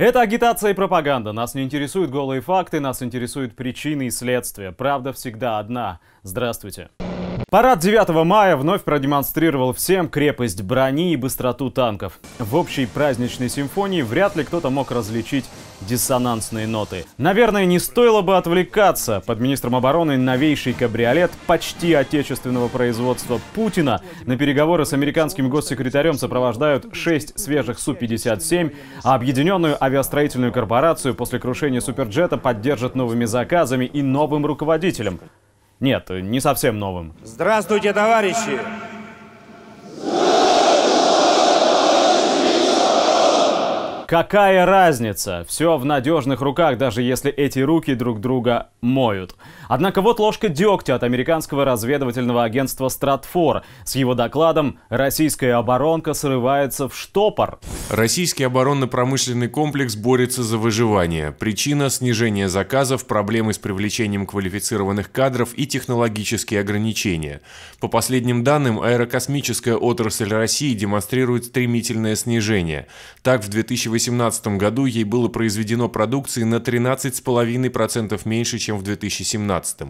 Это агитация и пропаганда. Нас не интересуют голые факты, нас интересуют причины и следствия. Правда всегда одна. Здравствуйте. Парад 9 мая вновь продемонстрировал всем крепость брони и быстроту танков. В общей праздничной симфонии вряд ли кто-то мог различить диссонансные ноты. Наверное, не стоило бы отвлекаться. Под министром обороны новейший кабриолет почти отечественного производства Путина на переговоры с американским госсекретарем сопровождают 6 свежих Су-57, а объединенную авиастроительную корпорацию после крушения суперджета поддержат новыми заказами и новым руководителем. Нет, не совсем новым. Здравствуйте, товарищи! Какая разница? Все в надежных руках, даже если эти руки друг друга моют. Однако вот ложка дегтя от американского разведывательного агентства «Стратфор». С его докладом «Российская оборонка срывается в штопор». Российский оборонно-промышленный комплекс борется за выживание. Причина – снижение заказов, проблемы с привлечением квалифицированных кадров и технологические ограничения. По последним данным, аэрокосмическая отрасль России демонстрирует стремительное снижение. Так, в 2018 2018 году ей было произведено продукции на 13,5% меньше, чем в 2017.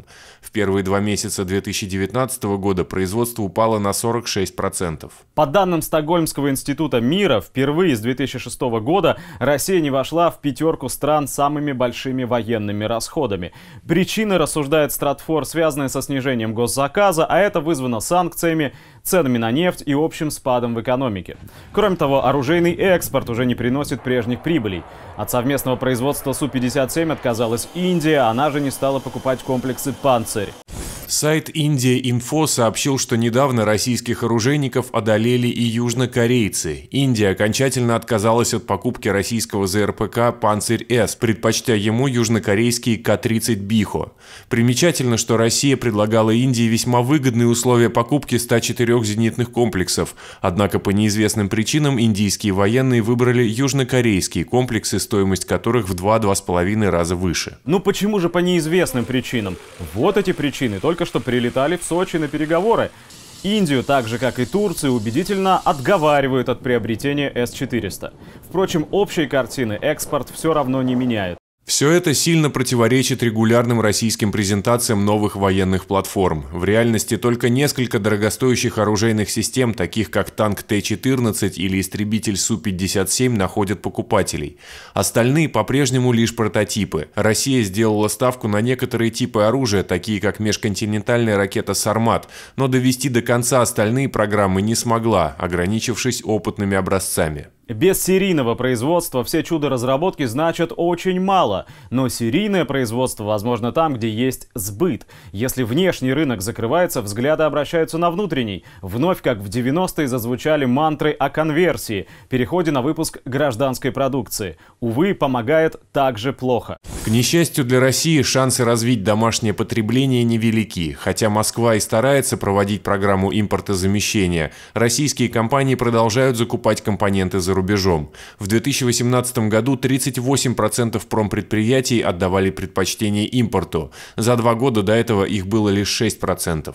В первые два месяца 2019 года производство упало на 46%. По данным Стокгольмского института мира, впервые с 2006 года Россия не вошла в пятерку стран с самыми большими военными расходами. Причины, рассуждает Стратфор, связаны со снижением госзаказа, а это вызвано санкциями, ценами на нефть и общим спадом в экономике. Кроме того, оружейный экспорт уже не приносит прежних прибылей. От совместного производства Су-57 отказалась Индия, она же не стала покупать комплексы «Панцирь». Сайт Индия Инфо сообщил, что недавно российских оружейников одолели и южнокорейцы. Индия окончательно отказалась от покупки российского ЗРПК «Панцирь-С», предпочтя ему южнокорейский К-30 «Бихо». Примечательно, что Россия предлагала Индии весьма выгодные условия покупки 104 зенитных комплексов, однако по неизвестным причинам индийские военные выбрали южнокорейские комплексы, стоимость которых в 2-2,5 раза выше. Ну почему же по неизвестным причинам? Вот эти причины, только только что прилетали в Сочи на переговоры. Индию, так же как и Турцию, убедительно отговаривают от приобретения С-400. Впрочем, общей картины экспорт все равно не меняет. Все это сильно противоречит регулярным российским презентациям новых военных платформ. В реальности только несколько дорогостоящих оружейных систем, таких как танк Т-14 или истребитель Су-57, находят покупателей. Остальные по-прежнему лишь прототипы. Россия сделала ставку на некоторые типы оружия, такие как межконтинентальная ракета «Сармат», но довести до конца остальные программы не смогла, ограничившись опытными образцами. Без серийного производства все чудо-разработки значат очень мало, но серийное производство возможно там, где есть сбыт. Если внешний рынок закрывается, взгляды обращаются на внутренний. Вновь, как в 90-е, зазвучали мантры о конверсии, переходе на выпуск гражданской продукции. Увы, помогает также плохо. К несчастью для России, шансы развить домашнее потребление невелики. Хотя Москва и старается проводить программу импортозамещения, российские компании продолжают закупать компоненты за рубежом. В 2018 году 38% промпредприятий отдавали предпочтение импорту. За два года до этого их было лишь 6%.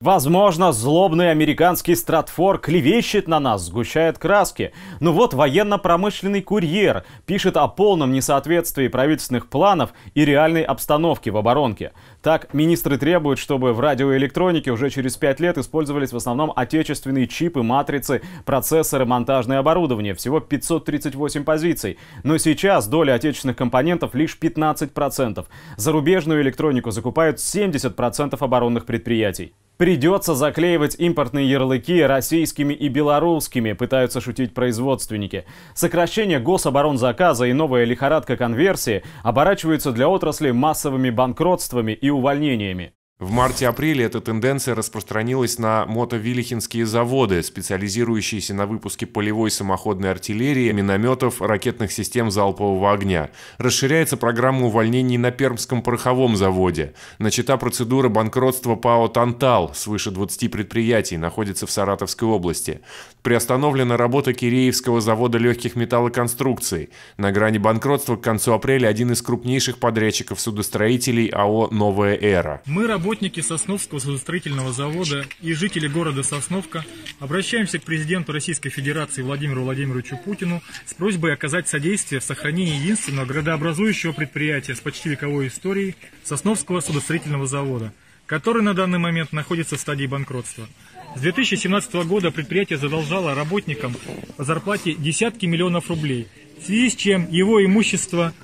Возможно, злобный американский стратфор клевещет на нас, сгущает краски. Но вот военно-промышленный курьер пишет о полном несоответствии правительственных планов и реальной обстановки в оборонке. Так, министры требуют, чтобы в радиоэлектронике уже через пять лет использовались в основном отечественные чипы, матрицы, процессоры, монтажное оборудование. Всего 538 позиций. Но сейчас доля отечественных компонентов лишь 15%. Зарубежную электронику закупают 70% оборонных предприятий. Придется заклеивать импортные ярлыки российскими и белорусскими, пытаются шутить производственники. Сокращение гособоронзаказа и новая лихорадка конверсии оборачиваются для отрасли массовыми банкротствами и увольнениями. В марте-апреле эта тенденция распространилась на мотовилихинские заводы, специализирующиеся на выпуске полевой самоходной артиллерии, минометов, ракетных систем залпового огня. Расширяется программа увольнений на Пермском пороховом заводе. Начата процедура банкротства ПАО «Тантал» свыше 20 предприятий, находится в Саратовской области. Приостановлена работа Киреевского завода легких металлоконструкций. На грани банкротства к концу апреля один из крупнейших подрядчиков судостроителей АО «Новая эра». Мы работаем Работники Сосновского судостроительного завода и жители города Сосновка обращаемся к президенту Российской Федерации Владимиру Владимировичу Путину с просьбой оказать содействие в сохранении единственного градообразующего предприятия с почти вековой историей Сосновского судостроительного завода, который на данный момент находится в стадии банкротства. С 2017 года предприятие задолжало работникам по зарплате десятки миллионов рублей, в связи с чем его имущество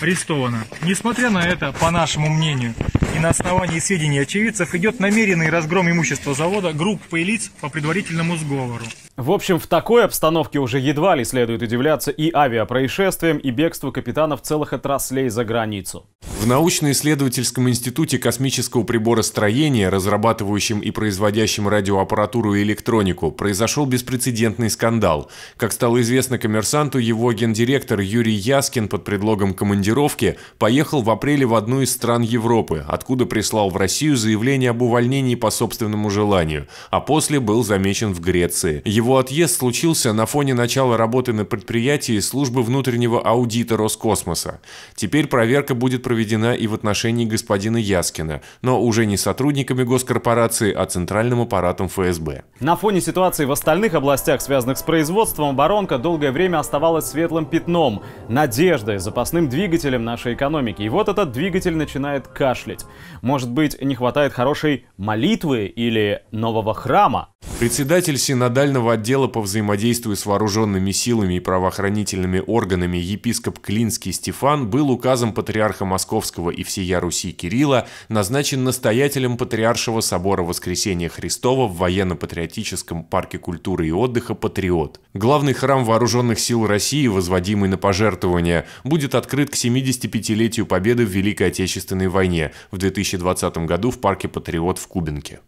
арестовано. Несмотря на это, по нашему мнению, и на основании сведений очевидцев идет намеренный разгром имущества завода группой лиц по предварительному сговору. В общем, в такой обстановке уже едва ли следует удивляться и авиапроисшествиям, и бегству капитанов целых отраслей за границу. В научно-исследовательском институте космического приборостроения, разрабатывающем и производящем радиоаппаратуру и электронику, произошел беспрецедентный скандал. Как стало известно коммерсанту, его гендиректор Юрий Яскин под предлогом командировки поехал в апреле в одну из стран Европы, откуда прислал в Россию заявление об увольнении по собственному желанию, а после был замечен в Греции. Его отъезд случился на фоне начала работы на предприятии службы внутреннего аудита Роскосмоса. Теперь проверка будет проведена и в отношении господина Яскина, но уже не сотрудниками госкорпорации, а центральным аппаратом ФСБ. На фоне ситуации в остальных областях, связанных с производством, оборонка долгое время оставалась светлым пятном, надеждой, запасным двигателем нашей экономики. И вот этот двигатель начинает кашлять. Может быть, не хватает хорошей молитвы или нового храма? Председатель синодального отдела по взаимодействию с вооруженными силами и правоохранительными органами епископ Клинский Стефан был указом патриарха Московского и всея Руси Кирилла назначен настоятелем Патриаршего собора Воскресения Христова в военно-патриотическом парке культуры и отдыха «Патриот». Главный храм вооруженных сил России, возводимый на пожертвования, будет открыт к 75-летию победы в Великой Отечественной войне в 2020 году в парке «Патриот» в Кубинке.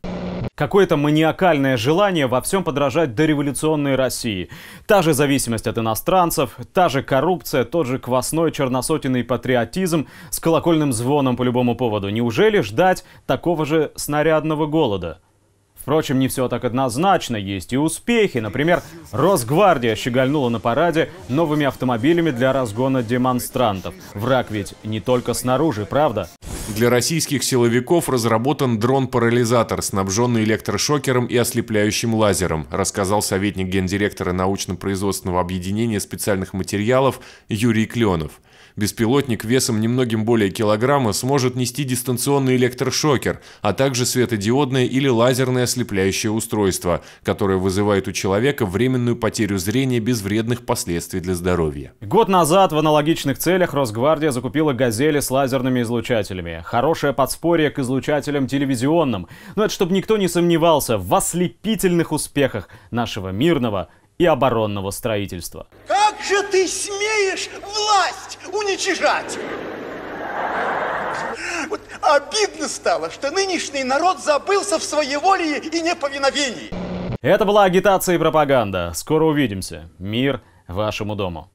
Какое-то маниакальное желание во всем подражать дореволюционной России. Та же зависимость от иностранцев, та же коррупция, тот же квасной черносотенный патриотизм с колокольным звоном по любому поводу. Неужели ждать такого же снарядного голода? Впрочем, не все так однозначно, есть и успехи. Например, Росгвардия щегольнула на параде новыми автомобилями для разгона демонстрантов. Враг ведь не только снаружи, правда? Для российских силовиков разработан дрон-парализатор, снабженный электрошокером и ослепляющим лазером, рассказал советник гендиректора научно-производственного объединения специальных материалов Юрий Кленов. Беспилотник весом немногим более килограмма сможет нести дистанционный электрошокер, а также светодиодное или лазерное ослепляющее устройство, которое вызывает у человека временную потерю зрения без вредных последствий для здоровья. Год назад в аналогичных целях Росгвардия закупила «Газели» с лазерными излучателями. Хорошее подспорье к излучателям телевизионным. Но это чтобы никто не сомневался в ослепительных успехах нашего мирного и оборонного строительства. Как же ты смеешь власть уничижать? Вот обидно стало, что нынешний народ забылся в своеволии и неповиновении. Это была агитация и пропаганда. Скоро увидимся. Мир вашему дому.